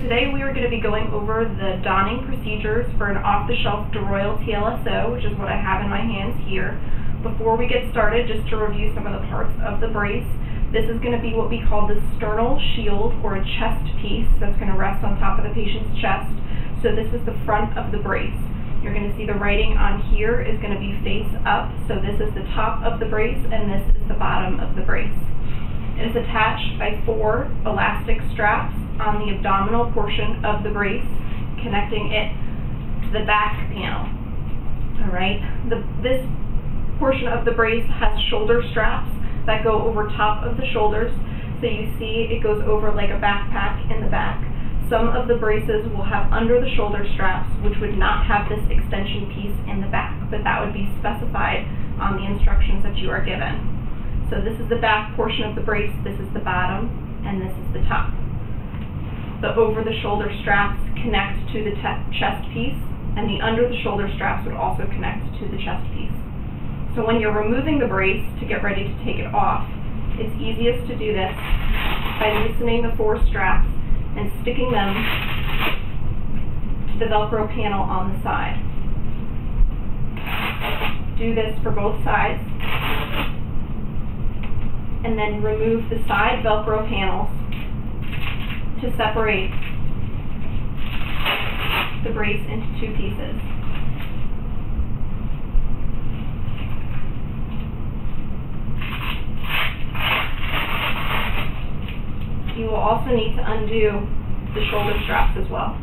today we are going to be going over the donning procedures for an off-the-shelf DeRoyal TLSO, which is what I have in my hands here. Before we get started, just to review some of the parts of the brace, this is going to be what we call the sternal shield or a chest piece that's going to rest on top of the patient's chest. So this is the front of the brace. You're going to see the writing on here is going to be face up, so this is the top of the brace and this is the bottom of the brace. Is attached by four elastic straps on the abdominal portion of the brace, connecting it to the back panel. All right, the, this portion of the brace has shoulder straps that go over top of the shoulders. So you see it goes over like a backpack in the back. Some of the braces will have under the shoulder straps, which would not have this extension piece in the back, but that would be specified on the instructions that you are given. So this is the back portion of the brace, this is the bottom, and this is the top. The over-the-shoulder straps connect to the chest piece, and the under-the-shoulder straps would also connect to the chest piece. So when you're removing the brace to get ready to take it off, it's easiest to do this by loosening the four straps and sticking them to the Velcro panel on the side. Do this for both sides and then remove the side Velcro panels to separate the brace into two pieces. You will also need to undo the shoulder straps as well.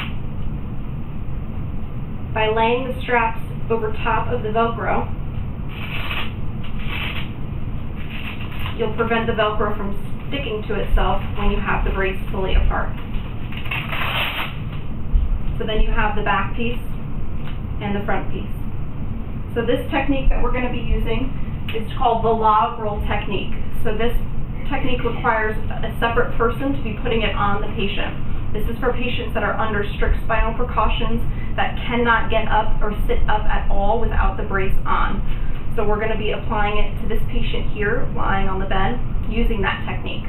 By laying the straps over top of the Velcro, you'll prevent the Velcro from sticking to itself when you have the brace fully apart. So then you have the back piece and the front piece. So this technique that we're going to be using is called the log roll technique. So this technique requires a separate person to be putting it on the patient. This is for patients that are under strict spinal precautions that cannot get up or sit up at all without the brace on. So we're going to be applying it to this patient here, lying on the bed, using that technique.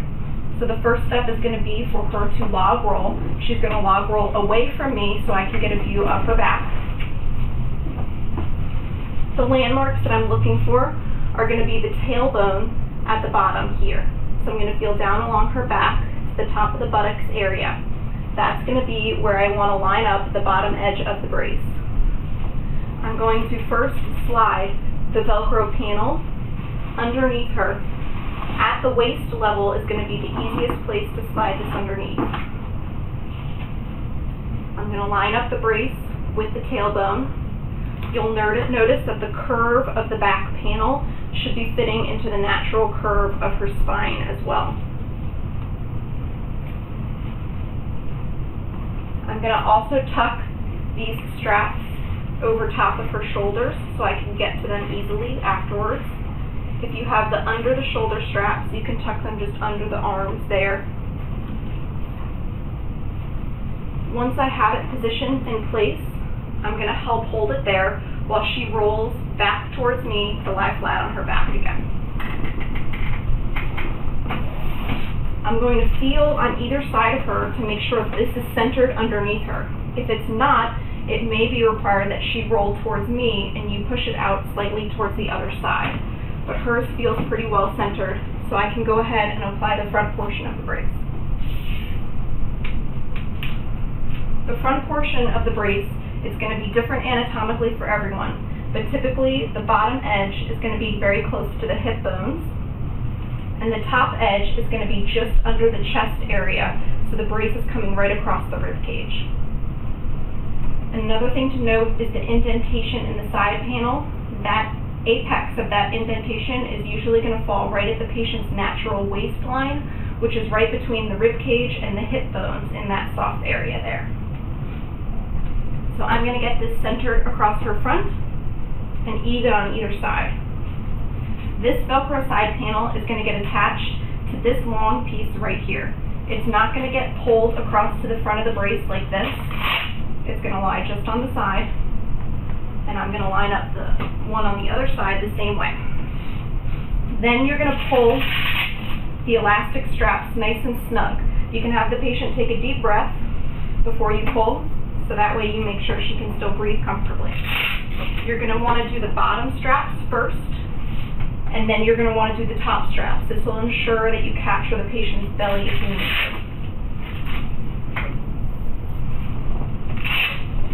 So the first step is going to be for her to log roll. She's going to log roll away from me so I can get a view of her back. The landmarks that I'm looking for are going to be the tailbone at the bottom here. So I'm going to feel down along her back to the top of the buttocks area. That's going to be where I want to line up the bottom edge of the brace. I'm going to first slide the Velcro panel underneath her at the waist level is going to be the easiest place to slide this underneath. I'm going to line up the brace with the tailbone. You'll notice that the curve of the back panel should be fitting into the natural curve of her spine as well. I'm going to also tuck these straps over top of her shoulders so I can get to them easily afterwards. If you have the under the shoulder straps, you can tuck them just under the arms there. Once I have it positioned in place, I'm going to help hold it there while she rolls back towards me to lie flat on her back again. I'm going to feel on either side of her to make sure this is centered underneath her. If it's not, it may be required that she roll towards me and you push it out slightly towards the other side. But hers feels pretty well centered, so I can go ahead and apply the front portion of the brace. The front portion of the brace is going to be different anatomically for everyone, but typically the bottom edge is going to be very close to the hip bones, and the top edge is going to be just under the chest area, so the brace is coming right across the rib cage. Another thing to note is the indentation in the side panel. That apex of that indentation is usually going to fall right at the patient's natural waistline, which is right between the rib cage and the hip bones in that soft area there. So I'm going to get this centered across her front and even on either side. This Velcro side panel is going to get attached to this long piece right here. It's not going to get pulled across to the front of the brace like this. Going to lie just on the side, and I'm going to line up the one on the other side the same way. Then you're going to pull the elastic straps nice and snug. You can have the patient take a deep breath before you pull, so that way you make sure she can still breathe comfortably. You're going to want to do the bottom straps first, and then you're going to want to do the top straps. This will ensure that you capture the patient's belly if you need to.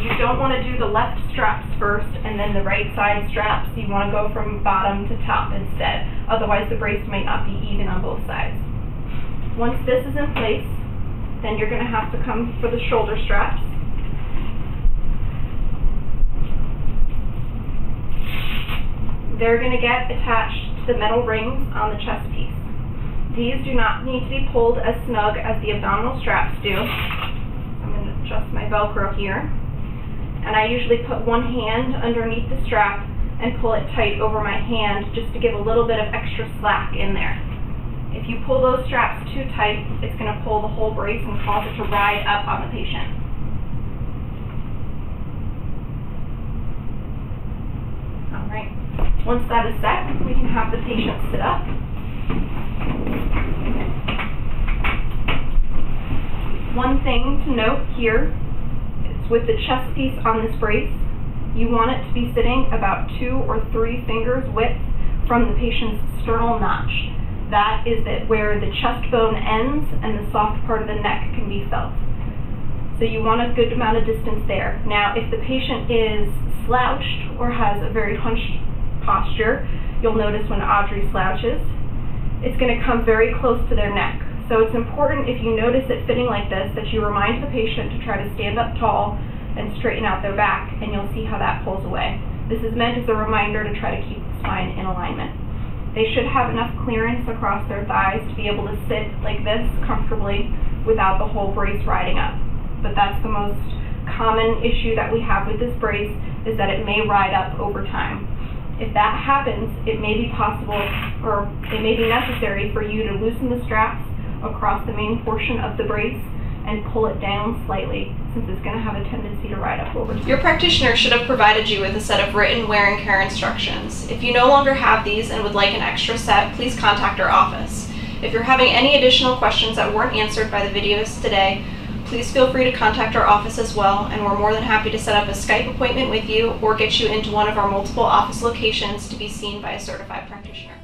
You don't want to do the left straps first and then the right side straps. You want to go from bottom to top instead. Otherwise the brace might not be even on both sides. Once this is in place, then you're going to have to come for the shoulder straps. They're going to get attached to the metal rings on the chest piece. These do not need to be pulled as snug as the abdominal straps do. I'm going to adjust my Velcro here and I usually put one hand underneath the strap and pull it tight over my hand just to give a little bit of extra slack in there. If you pull those straps too tight, it's going to pull the whole brace and cause it to ride up on the patient. Alright, once that is set, we can have the patient sit up. One thing to note here with the chest piece on this brace, you want it to be sitting about two or three fingers width from the patient's sternal notch. That is where the chest bone ends and the soft part of the neck can be felt. So you want a good amount of distance there. Now, if the patient is slouched or has a very hunched posture, you'll notice when Audrey slouches, it's going to come very close to their neck. So it's important if you notice it fitting like this that you remind the patient to try to stand up tall and straighten out their back and you'll see how that pulls away. This is meant as a reminder to try to keep the spine in alignment. They should have enough clearance across their thighs to be able to sit like this comfortably without the whole brace riding up. But that's the most common issue that we have with this brace is that it may ride up over time. If that happens, it may be possible or it may be necessary for you to loosen the straps across the main portion of the brace and pull it down slightly since it's going to have a tendency to ride up over. Your practitioner should have provided you with a set of written wear and care instructions. If you no longer have these and would like an extra set, please contact our office. If you're having any additional questions that weren't answered by the videos today, please feel free to contact our office as well, and we're more than happy to set up a Skype appointment with you or get you into one of our multiple office locations to be seen by a certified practitioner.